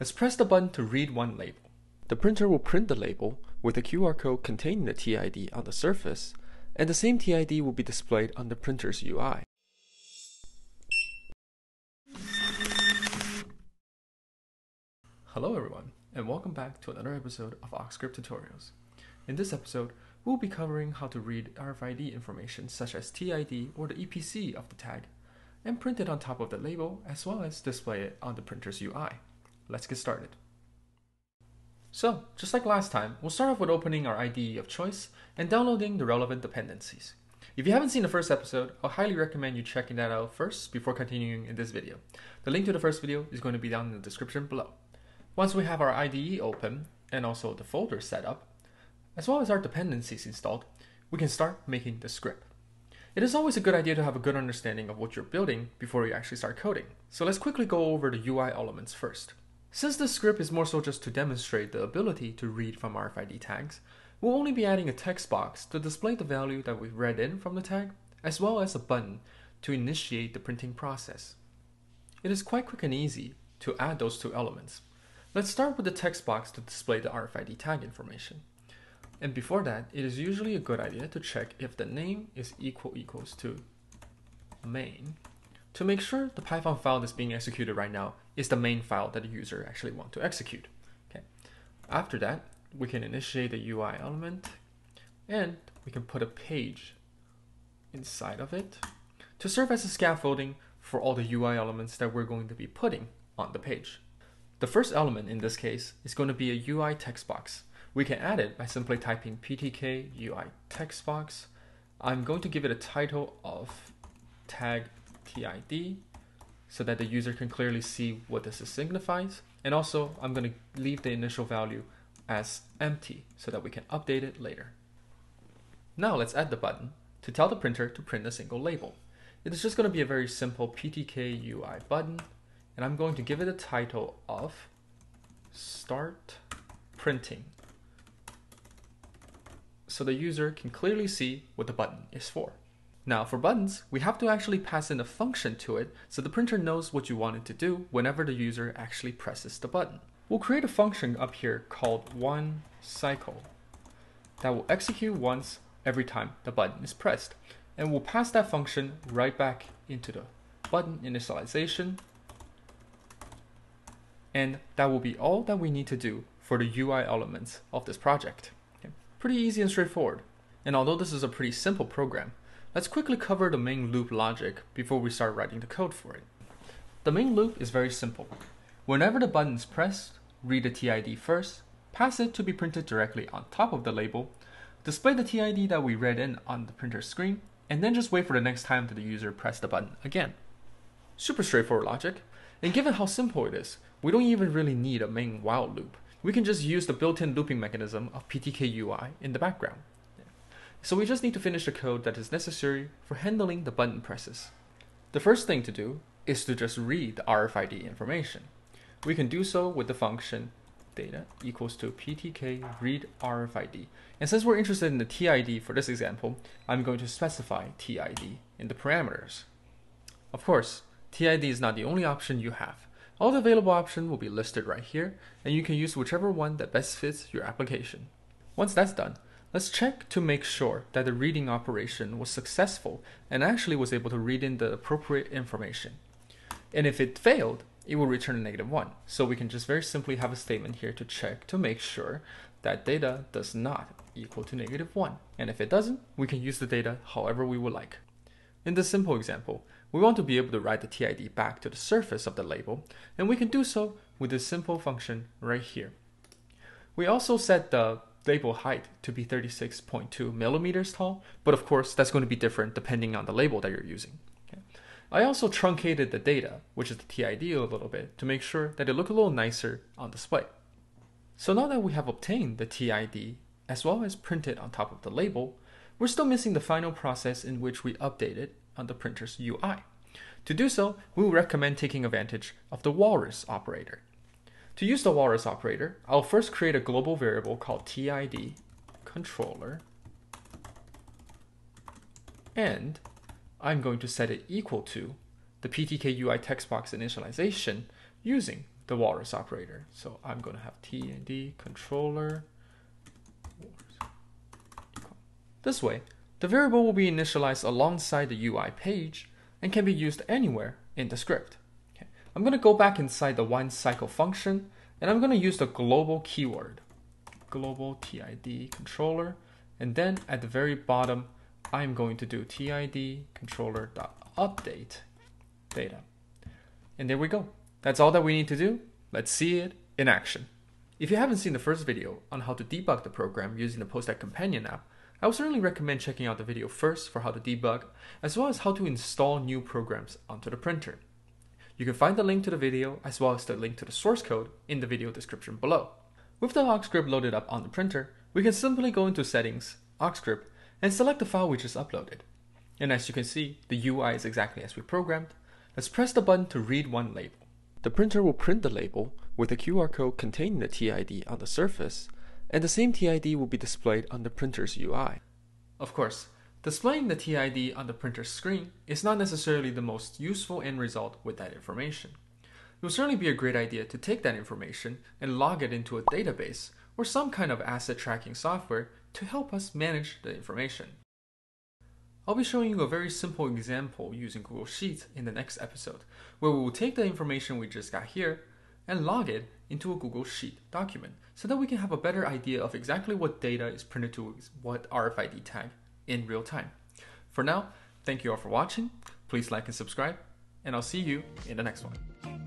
Let's press the button to read one label. The printer will print the label with the QR code containing the TID on the surface, and the same TID will be displayed on the printer's UI. Hello everyone, and welcome back to another episode of OX Script Tutorials. In this episode, we'll be covering how to read RFID information such as TID or the EPC of the tag, and print it on top of the label as well as display it on the printer's UI. Let's get started. So, just like last time, we'll start off with opening our IDE of choice and downloading the relevant dependencies. If you haven't seen the first episode, I'll highly recommend you checking that out first before continuing in this video. The link to the first video is going to be down in the description below. Once we have our IDE open and also the folder set up, as well as our dependencies installed, we can start making the script. It is always a good idea to have a good understanding of what you're building before you actually start coding. So let's quickly go over the UI elements first. Since this script is more so just to demonstrate the ability to read from RFID tags, we'll only be adding a text box to display the value that we've read in from the tag, as well as a button to initiate the printing process. It is quite quick and easy to add those two elements. Let's start with the text box to display the RFID tag information. And before that, it is usually a good idea to check if the name is equal equals to main to make sure the Python file that's being executed right now is the main file that the user actually want to execute. Okay. After that, we can initiate the UI element and we can put a page inside of it to serve as a scaffolding for all the UI elements that we're going to be putting on the page. The first element in this case is going to be a UI text box. We can add it by simply typing ptk UI text box. I'm going to give it a title of tag TID so that the user can clearly see what this signifies. And also I'm going to leave the initial value as empty so that we can update it later. Now let's add the button to tell the printer to print a single label. It is just going to be a very simple PTK UI button and I'm going to give it a title of start printing so the user can clearly see what the button is for. Now for buttons, we have to actually pass in a function to it so the printer knows what you want it to do whenever the user actually presses the button. We'll create a function up here called one cycle that will execute once every time the button is pressed. And we'll pass that function right back into the button initialization. And that will be all that we need to do for the UI elements of this project. Okay. Pretty easy and straightforward. And although this is a pretty simple program, Let's quickly cover the main loop logic before we start writing the code for it. The main loop is very simple. Whenever the button is pressed, read the TID first, pass it to be printed directly on top of the label, display the TID that we read in on the printer screen, and then just wait for the next time that the user press the button again. Super straightforward logic, and given how simple it is, we don't even really need a main while loop. We can just use the built-in looping mechanism of PTK UI in the background. So we just need to finish the code that is necessary for handling the button presses. The first thing to do is to just read the RFID information. We can do so with the function data equals to ptk read RFID. And since we're interested in the TID for this example, I'm going to specify TID in the parameters. Of course, TID is not the only option you have. All the available options will be listed right here, and you can use whichever one that best fits your application. Once that's done, Let's check to make sure that the reading operation was successful and actually was able to read in the appropriate information. And if it failed, it will return a negative 1. So we can just very simply have a statement here to check to make sure that data does not equal to negative 1. And if it doesn't, we can use the data however we would like. In this simple example, we want to be able to write the TID back to the surface of the label, and we can do so with this simple function right here. We also set the label height to be 36.2 millimeters tall, but of course that's going to be different depending on the label that you're using. Okay. I also truncated the data, which is the TID a little bit, to make sure that it look a little nicer on display. So now that we have obtained the TID, as well as printed on top of the label, we're still missing the final process in which we update it on the printer's UI. To do so, we recommend taking advantage of the walrus operator. To use the walrus operator, I'll first create a global variable called TID controller. And I'm going to set it equal to the PTK UI text box initialization using the walrus operator. So I'm going to have TID controller. This way, the variable will be initialized alongside the UI page and can be used anywhere in the script. I'm going to go back inside the one cycle function and I'm going to use the global keyword, global TID controller, and then at the very bottom, I'm going to do TID controller.update data. And there we go. That's all that we need to do. Let's see it in action. If you haven't seen the first video on how to debug the program using the POSTEK Companion app, I would certainly recommend checking out the video first for how to debug, as well as how to install new programs onto the printer. You can find the link to the video as well as the link to the source code in the video description below. With the OX Script loaded up on the printer, we can simply go into Settings, OX Script, and select the file we just uploaded. And as you can see, the UI is exactly as we programmed. Let's press the button to read one label. The printer will print the label with a QR code containing the TID on the surface, and the same TID will be displayed on the printer's UI. Of course, displaying the TID on the printer's screen is not necessarily the most useful end result with that information. It will certainly be a great idea to take that information and log it into a database or some kind of asset tracking software to help us manage the information. I'll be showing you a very simple example using Google Sheets in the next episode, where we will take the information we just got here and log it into a Google Sheet document so that we can have a better idea of exactly what data is printed to what RFID tag in real time. For now, thank you all for watching. Please like and subscribe, and I'll see you in the next one.